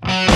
Bye.